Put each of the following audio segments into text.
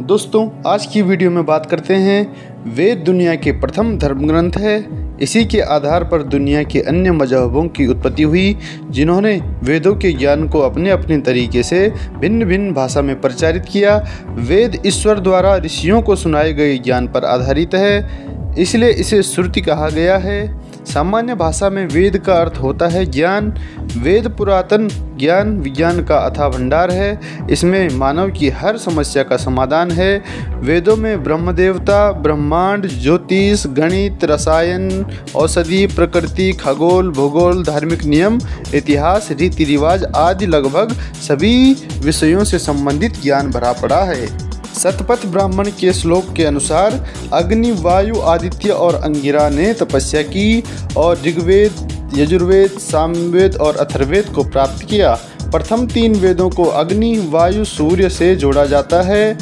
दोस्तों, आज की वीडियो में बात करते हैं, वेद दुनिया के प्रथम धर्म ग्रंथ है। इसी के आधार पर दुनिया के अन्य मजहबों की उत्पत्ति हुई, जिन्होंने वेदों के ज्ञान को अपने अपने तरीके से भिन्न भिन्न भाषा में प्रचारित किया। वेद ईश्वर द्वारा ऋषियों को सुनाए गए ज्ञान पर आधारित है, इसलिए इसे श्रुति कहा गया है। सामान्य भाषा में वेद का अर्थ होता है ज्ञान। वेद पुरातन ज्ञान विज्ञान का अथा भंडार है। इसमें मानव की हर समस्या का समाधान है। वेदों में ब्रह्म देवता ब्रह्मांड, ज्योतिष, गणित, रसायन, औषधि, प्रकृति, खगोल, भूगोल, धार्मिक नियम, इतिहास रीति रिवाज आदि लगभग सभी विषयों से संबंधित ज्ञान भरा पड़ा है। सतपथ ब्राह्मण के श्लोक के अनुसार अग्नि, वायु, आदित्य और अंगिरा ने तपस्या की और ऋग्वेद, यजुर्वेद, सामवेद और अथर्वेद को प्राप्त किया। प्रथम तीन वेदों को अग्नि, वायु, सूर्य से जोड़ा जाता है।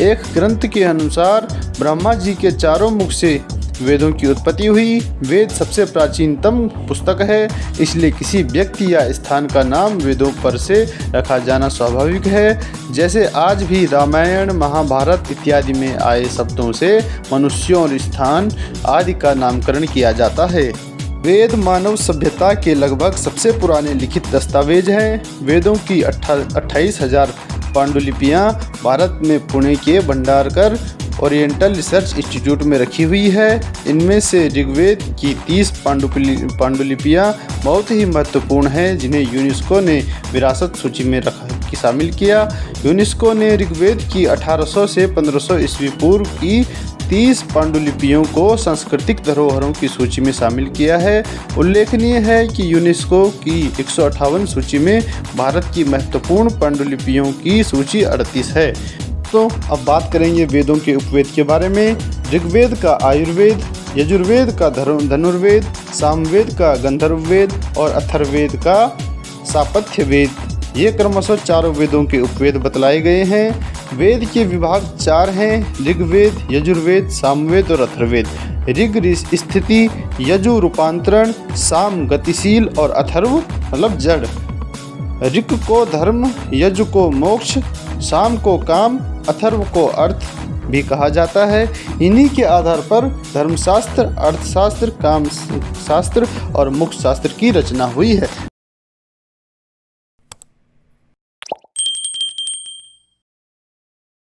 एक ग्रंथ के अनुसार ब्रह्मा जी के चारों मुख से वेदों की उत्पत्ति हुई। वेद सबसे प्राचीनतम पुस्तक है, इसलिए किसी व्यक्ति या स्थान का नाम वेदों पर से रखा जाना स्वाभाविक है। जैसे आज भी रामायण, महाभारत इत्यादि में आए शब्दों से मनुष्यों और स्थान आदि का नामकरण किया जाता है। वेद मानव सभ्यता के लगभग सबसे पुराने लिखित दस्तावेज़ हैं। वेदों की अट्ठा, अट्ठाईस हज़ार पांडुलिपियाँ भारत में पुणे के भंडारकर ओरिएंटल रिसर्च इंस्टीट्यूट में रखी हुई है। इनमें से ऋग्वेद की 30 पांडुलिपियाँ बहुत ही महत्वपूर्ण हैं, जिन्हें यूनेस्को ने विरासत सूची में रखा, की शामिल किया। यूनेस्को ने ऋग्वेद की 1800 से 1500 ईस्वी पूर्व की 30 पांडुलिपियों को सांस्कृतिक धरोहरों की सूची में शामिल किया है। उल्लेखनीय है कि यूनेस्को की एक सौ अठावन सूची में भारत की महत्वपूर्ण पांडुलिपियों की सूची अड़तीस है। तो अब बात करेंगे वेदों के उपवेद के बारे में। ऋग्वेद का आयुर्वेद, यजुर्वेद का धनुर्वेद, सामवेद का गंधर्ववेद और अथर्वेद का सापथ्य वेद ये क्रमशः चारों वेदों के उपवेद बतलाए गए हैं। वेद के विभाग चार हैं, ऋग्वेद, यजुर्वेद, सामवेद और अथर्वेद ऋग स्थिति, यजु रूपांतरण, साम गतिशील और अथर्व मतलब जड़। ऋग को धर्म, यजु को मोक्ष शाम को काम अथर्व को अर्थ भी कहा जाता है। इन्हीं के आधार पर धर्मशास्त्र, अर्थशास्त्र काम शास्त्र और मुख्य शास्त्र की रचना हुई है।